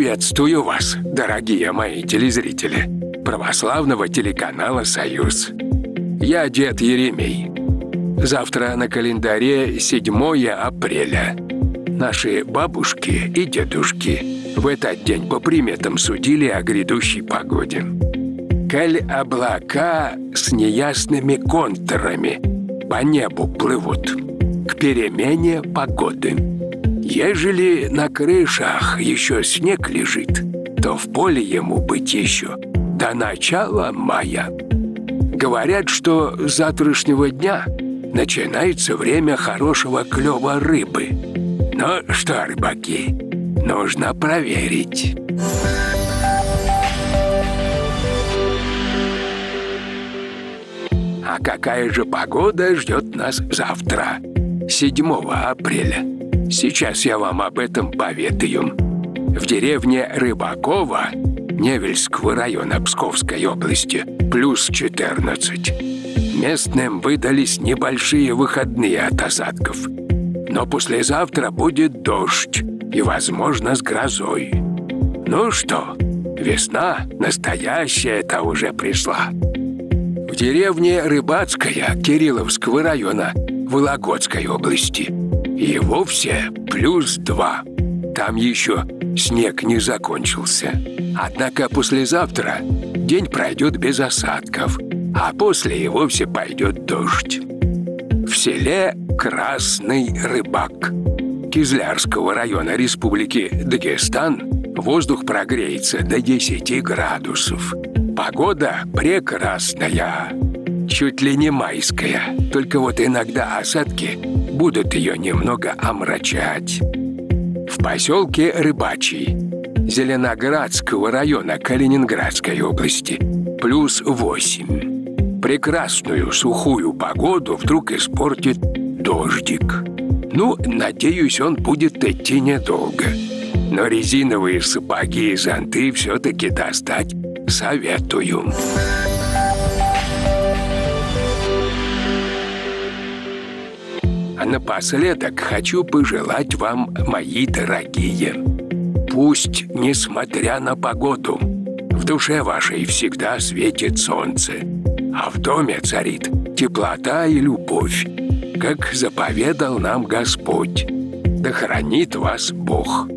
Приветствую вас, дорогие мои телезрители православного телеканала «Союз». Я дед Еремей. Завтра на календаре 7 апреля. Наши бабушки и дедушки в этот день по приметам судили о грядущей погоде. Коль облака с неясными контурами по небу плывут к перемене погоды. Ежели на крышах еще снег лежит, то в поле ему быть еще до начала мая. Говорят, что с завтрашнего дня начинается время хорошего клёва рыбы. Но что, рыбаки, нужно проверить. А какая же погода ждет нас завтра, 7 апреля? Сейчас я вам об этом поведаю. В деревне Рыбакова Невельского района Псковской области плюс 14. Местным выдались небольшие выходные от осадков. Но послезавтра будет дождь и, возможно, с грозой. Ну что, весна настоящая-то уже пришла. В деревне Рыбацкая Кирилловского района Вологодской области и вовсе плюс два. Там еще снег не закончился. Однако послезавтра день пройдет без осадков, а после и вовсе пойдет дождь. В селе Красный Рыбак Кизлярского района Республики Дагестан воздух прогреется до 10 градусов. Погода прекрасная, чуть ли не майская, только вот иногда осадки будут ее немного омрачать. В поселке Рыбачий Зеленоградского района Калининградской области плюс 8. Прекрасную сухую погоду вдруг испортит дождик. Ну, надеюсь, он будет идти недолго. Но резиновые сапоги и зонты все-таки достать советую. напоследок хочу пожелать вам, мои дорогие. Пусть, несмотря на погоду, в душе вашей всегда светит солнце, а в доме царит теплота и любовь, как заповедал нам Господь. Да хранит вас Бог.